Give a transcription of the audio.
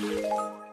Música